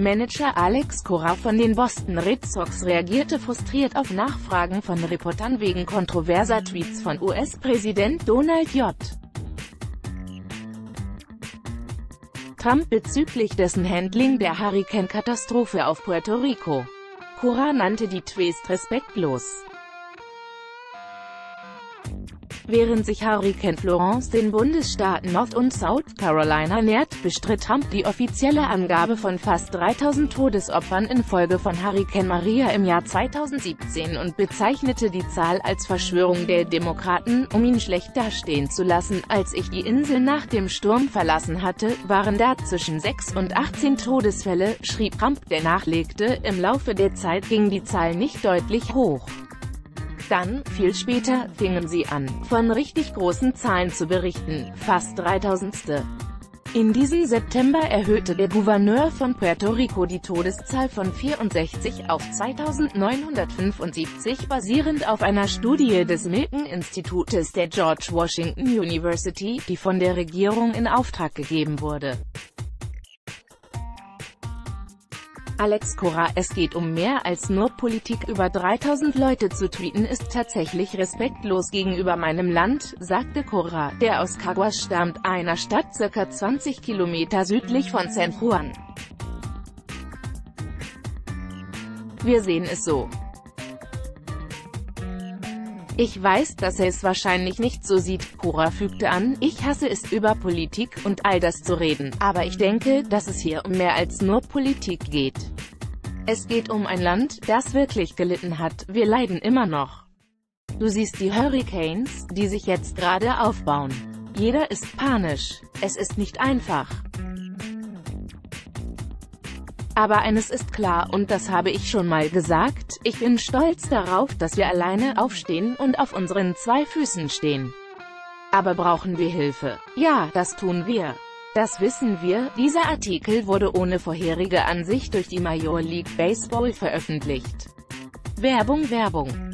Manager Alex Cora von den Boston Red Sox reagierte frustriert auf Nachfragen von Reportern wegen kontroverser Tweets von US-Präsident Donald J. Trump bezüglich dessen Handling der Hurrikankatastrophe auf Puerto Rico. Cora nannte die Tweets respektlos. Während sich Hurricane Florence den Bundesstaaten North und South Carolina nähert, bestritt Trump die offizielle Angabe von fast 3000 Todesopfern infolge von Hurricane Maria im Jahr 2017 und bezeichnete die Zahl als Verschwörung der Demokraten, um ihn schlecht dastehen zu lassen. Als ich die Insel nach dem Sturm verlassen hatte, waren da zwischen 6 und 18 Todesfälle, schrieb Trump, der nachlegte, im Laufe der Zeit ging die Zahl nicht deutlich hoch. Dann, viel später, fingen sie an, von richtig großen Zahlen zu berichten, fast 3000. In diesem September erhöhte der Gouverneur von Puerto Rico die Todeszahl von 64 auf 2975 basierend auf einer Studie des Milken-Institutes der George Washington University, die von der Regierung in Auftrag gegeben wurde. Alex Cora, es geht um mehr als nur Politik über 3000 Leute zu tweeten ist tatsächlich respektlos gegenüber meinem Land, sagte Cora, der aus Caguas stammt, einer Stadt ca. 20 Kilometer südlich von San Juan. Wir sehen es so. Ich weiß, dass er es wahrscheinlich nicht so sieht, Cora fügte an, ich hasse es über Politik und all das zu reden, aber ich denke, dass es hier um mehr als nur Politik geht. Es geht um ein Land, das wirklich gelitten hat, wir leiden immer noch. Du siehst die Hurricanes, die sich jetzt gerade aufbauen. Jeder ist panisch. Es ist nicht einfach. Aber eines ist klar und das habe ich schon mal gesagt, ich bin stolz darauf, dass wir alleine aufstehen und auf unseren zwei Füßen stehen. Aber brauchen wir Hilfe? Ja, das tun wir. Das wissen wir, dieser Artikel wurde ohne vorherige Ansicht durch die Major League Baseball veröffentlicht. Werbung Werbung